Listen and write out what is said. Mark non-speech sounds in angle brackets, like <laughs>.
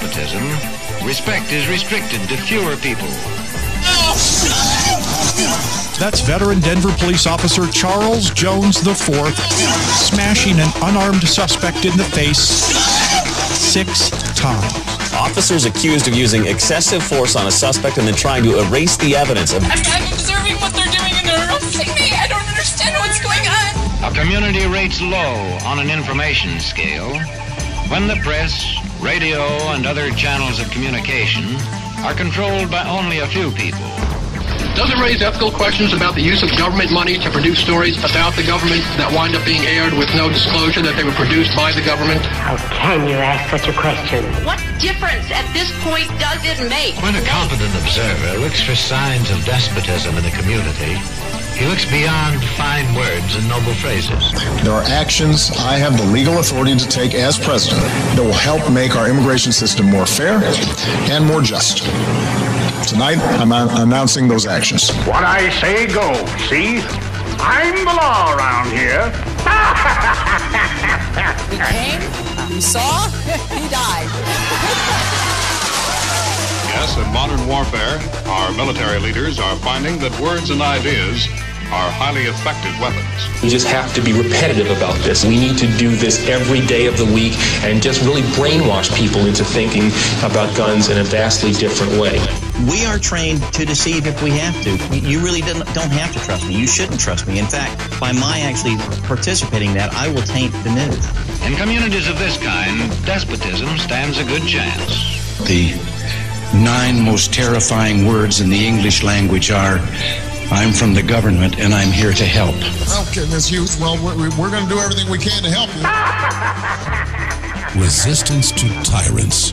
despotism, respect is restricted to fewer people. That's veteran Denver police officer Charles Jones IV smashing an unarmed suspect in the face six times. Officers accused of using excessive force on a suspect and then trying to erase the evidence. I'm, I'm observing what they're doing and they're arresting me. I don't understand what's going on. A community rates low on an information scale when the press, radio, and other channels of communication are controlled by only a few people. Does it raise ethical questions about the use of government money to produce stories about the government that wind up being aired with no disclosure that they were produced by the government? How can you ask such a question? What difference at this point does it make? When a competent observer looks for signs of despotism in the community, he looks beyond fine words and noble phrases. There are actions I have the legal authority to take as president that will help make our immigration system more fair and more just. Tonight, I'm announcing those actions. What I say goes, see? I'm the law around here. <laughs> we came, we saw, <laughs> he died. yes, in modern warfare, our military leaders are finding that words and ideas are highly effective weapons. We just have to be repetitive about this. We need to do this every day of the week and just really brainwash people into thinking about guns in a vastly different way. We are trained to deceive if we have to. You really don't don't have to trust me. You shouldn't trust me. In fact, by my actually participating in that, I will taint the news. In communities of this kind, despotism stands a good chance. The nine most terrifying words in the English language are I'm from the government and I'm here to help. Okay, Ms. Hughes, well, we're, we're going to do everything we can to help you. <laughs> Resistance to tyrants.